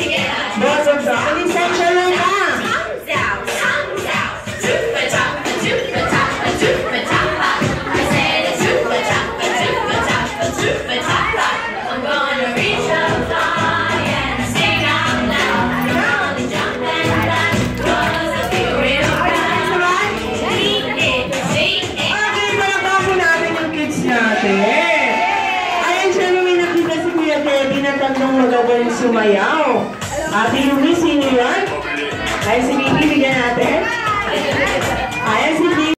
together. Sumayaw. Ate Yumi, sino yan?